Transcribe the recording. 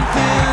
something.